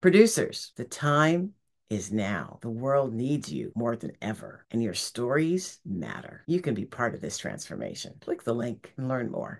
Producers, the time is now. The world needs you more than ever, and your stories matter. You can be part of this transformation. Click the link and learn more.